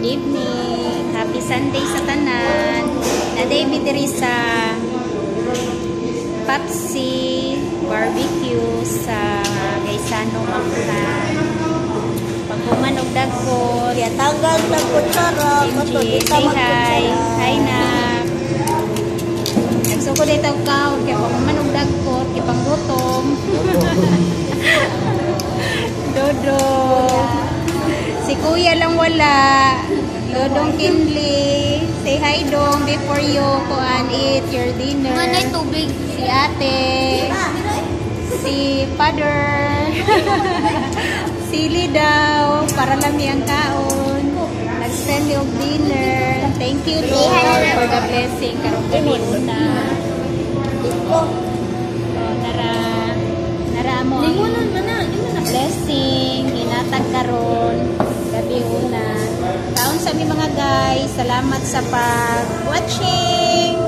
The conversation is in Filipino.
Good evening. Happy Sunday sa tanan. Na David Teresa. Papsi barbecue sa Gaisano Maklan. Pagkuman og dagko. Kaya tagal na MG, kita say hi. Hi na. Nagsuko dito ka. Kaya pagkuman og dagko. Kaya panggutom. Kuya lang wala. Dodong Kinley. Say hi dong before you kuan eat your dinner. Manay tubig. Si ate. Si father. Sili daw. Para lami ang kaon. Nag-send og dinner. Thank you Lord for the blessing. Karong gabi una. Una. Taon sa mi mga guys, salamat sa pag-watching.